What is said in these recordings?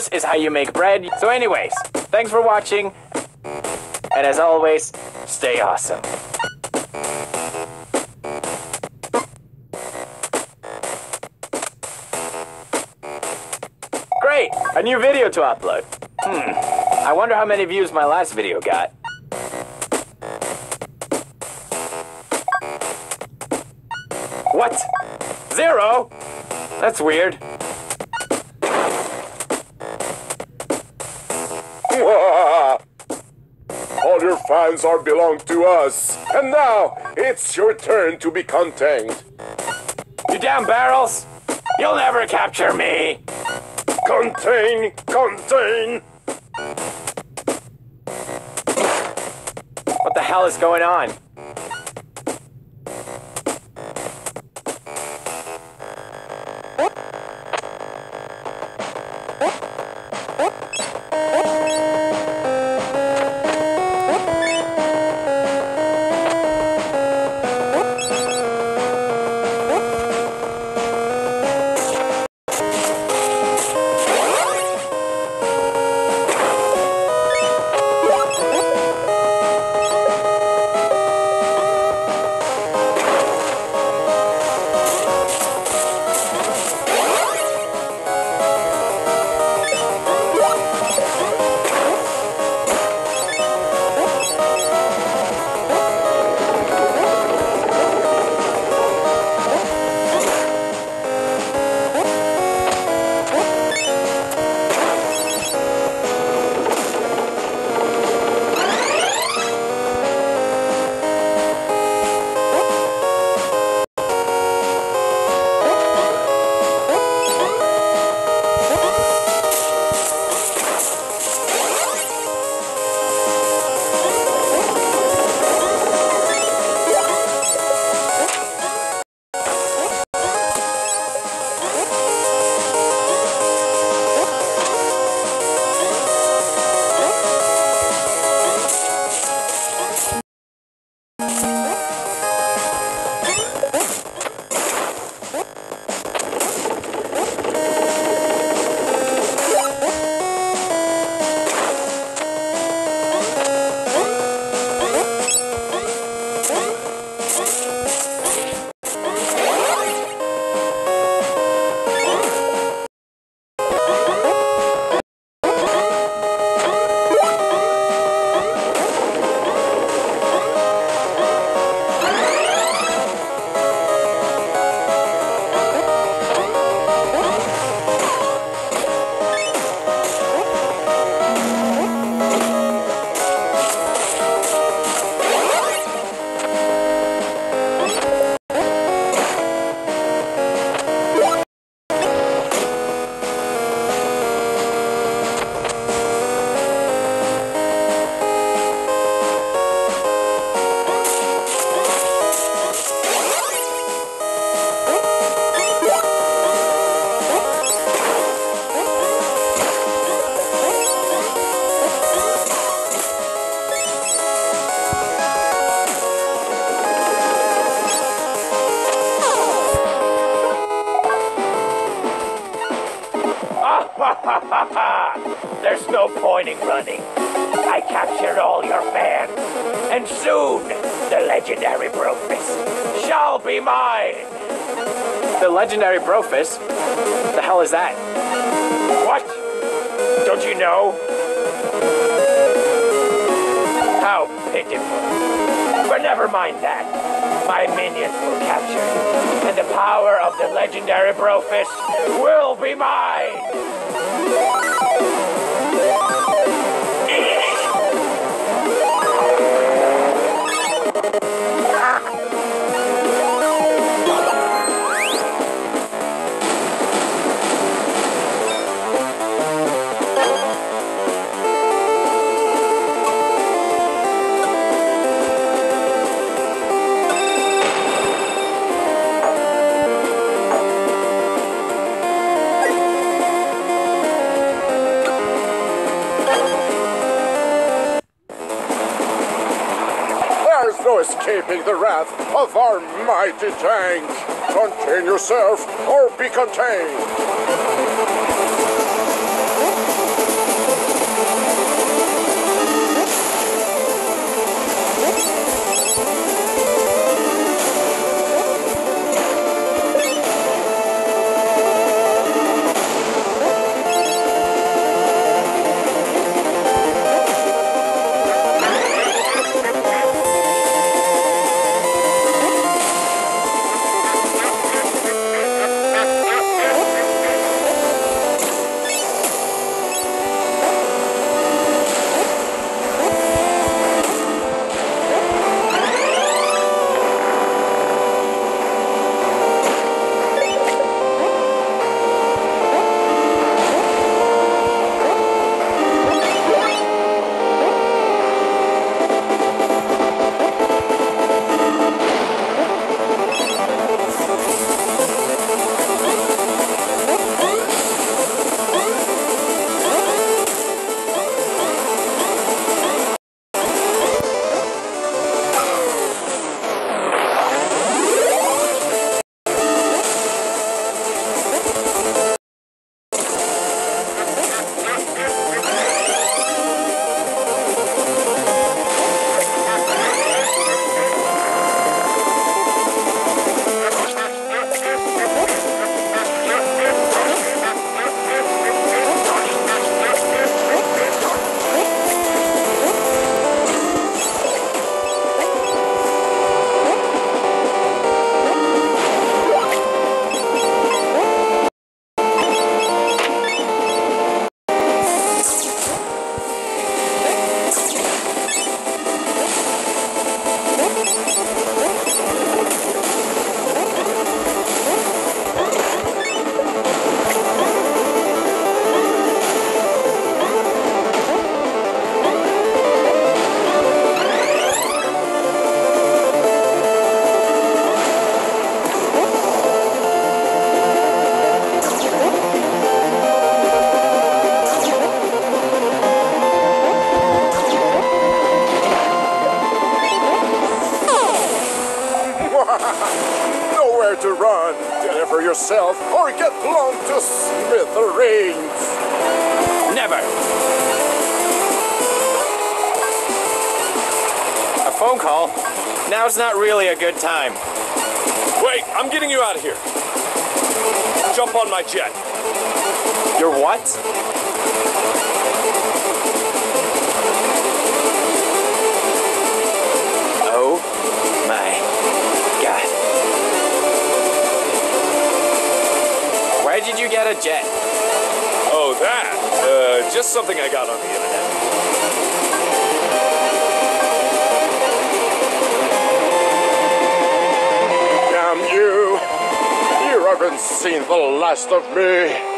videos is how you make bread. So anyways, thanks for watching. And as always, stay awesome. Great! A new video to upload. Hmm. I wonder how many views my last video got. What? Zero? That's weird. Fans are belong to us. And now, it's your turn to be contained. You damn barrels! You'll never capture me! Contain, contain! What the hell is going on? No point in running. I captured all your fans. And soon, the legendary Brofist shall be mine. The legendary Brofist? The hell is that? What? Don't you know? How pitiful. But never mind that. My minions will capture you, and the power of the legendary Brofist will be mine! No escaping the wrath of our mighty tank. Contain yourself or be contained. Phone call? Now's not really a good time. Wait, I'm getting you out of here. Jump on my jet. Your what? Oh my god. Where did you get a jet? Oh, that? Uh, just something I got on the internet. Haven't seen the last of me.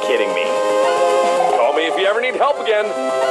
Kidding me. Call me if you ever need help again.